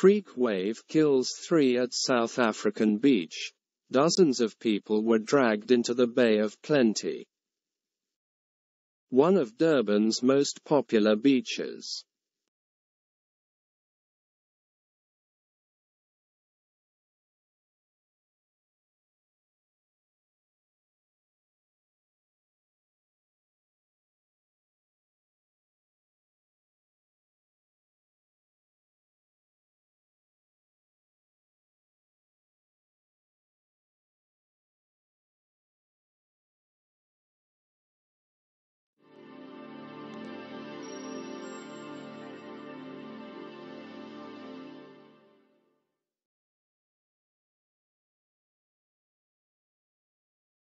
Freak wave kills three at South African beach. Dozens of people were dragged into the Bay of Plenty. One of Durban's most popular beaches.